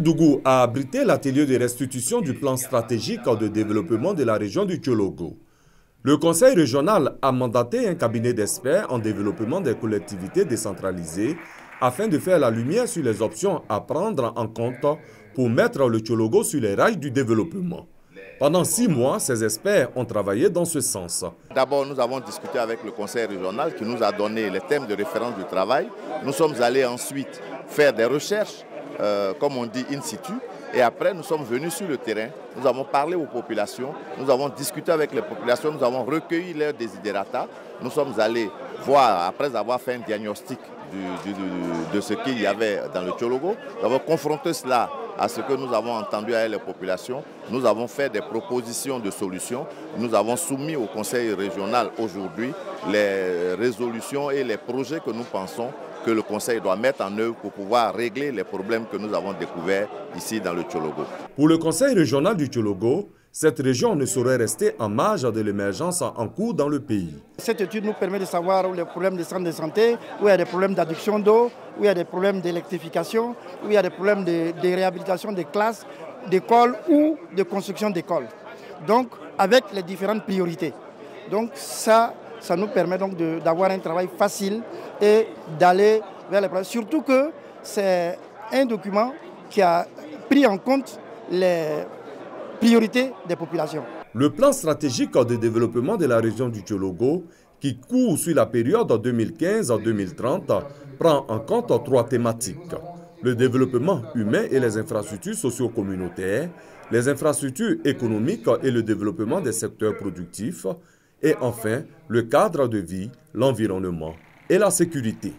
Dougou a abrité l'atelier de restitution du plan stratégique de développement de la région du Tchologo. Le conseil régional a mandaté un cabinet d'experts en développement des collectivités décentralisées afin de faire la lumière sur les options à prendre en compte pour mettre le Tchologo sur les rails du développement. Pendant six mois, ces experts ont travaillé dans ce sens. D'abord, nous avons discuté avec le conseil régional qui nous a donné les thèmes de référence du travail. Nous sommes allés ensuite faire des recherches euh, comme on dit, in situ. Et après, nous sommes venus sur le terrain, nous avons parlé aux populations, nous avons discuté avec les populations, nous avons recueilli leurs desiderata. Nous sommes allés voir, après avoir fait un diagnostic de ce qu'il y avait dans le Tchologo, nous avons confronté cela à ce que nous avons entendu avec les populations. Nous avons fait des propositions de solutions. Nous avons soumis au Conseil régional aujourd'hui les résolutions et les projets que nous pensons que le Conseil doit mettre en œuvre pour pouvoir régler les problèmes que nous avons découverts ici dans le Tchologo. Pour le Conseil régional du Tchologo, cette région ne saurait rester en marge de l'émergence en cours dans le pays. Cette étude nous permet de savoir où les problèmes de santé, où il y a des problèmes d'adduction d'eau, où il y a des problèmes d'électrification, où il y a des problèmes de, réhabilitation des classes, d'écoles ou de construction d'écoles. Donc, avec les différentes priorités. Donc, ça, ça nous permet donc d'avoir un travail facile et d'aller vers les projets. Surtout que c'est un document qui a pris en compte les Le plan stratégique de développement de la région du Tchologo, qui court sur la période 2015-2030, prend en compte trois thématiques. Le développement humain et les infrastructures socio-communautaires, les infrastructures économiques et le développement des secteurs productifs, et enfin le cadre de vie, l'environnement et la sécurité.